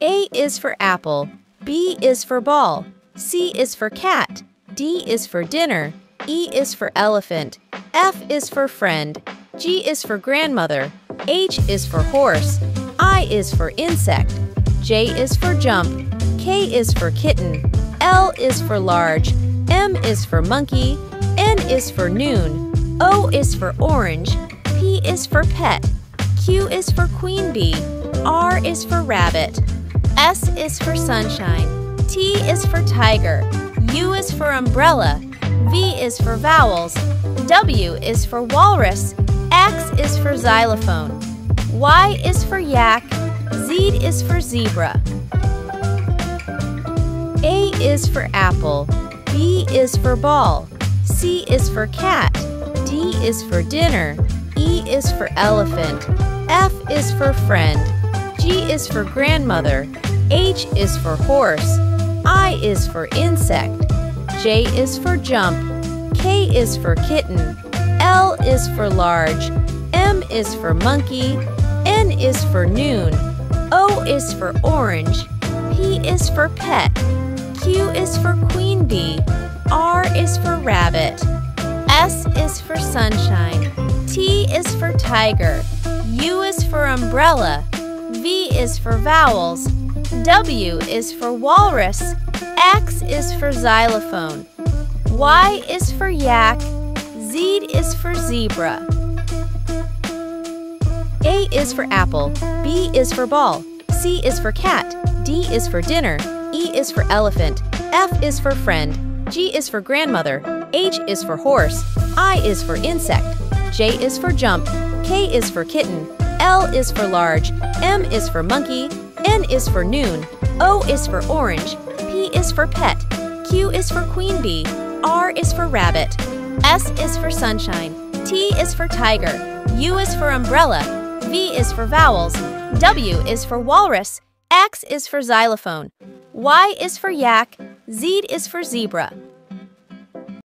A is for apple, B is for ball, C is for cat, D is for dinner, E is for elephant, F is for friend, G is for grandmother, H is for horse, I is for insect, J is for jump, K is for kitten, L is for large, M is for monkey, N is for noon, O is for orange, P is for pet, Q is for queen bee, R is for rabbit, S is for sunshine, T is for tiger, U is for umbrella, V is for vowels, W is for walrus, X is for xylophone, Y is for yak, Z is for zebra. A is for apple, B is for ball, C is for cat, D is for dinner, E is for elephant, F is for friend, G is for grandmother, H is for horse, I is for insect, J is for jump, K is for kitten, L is for large, M is for monkey, N is for noon, O is for orange, P is for pet, Q is for queen bee, R is for rabbit, S is for sunshine, T is for tiger, U is for umbrella, V is for vowels, W is for walrus, X is for xylophone, Y is for yak, Z is for zebra. A is for apple, B is for ball, C is for cat, D is for dinner, E is for elephant, F is for friend, G is for grandmother, H is for horse, I is for insect, J is for jump, K is for kitten, L is for large, M is for monkey, N is for noon, O is for orange, P is for pet, Q is for queen bee, R is for rabbit, S is for sunshine, T is for tiger, U is for umbrella, V is for vowels, W is for walrus, X is for xylophone, Y is for yak, Z is for zebra.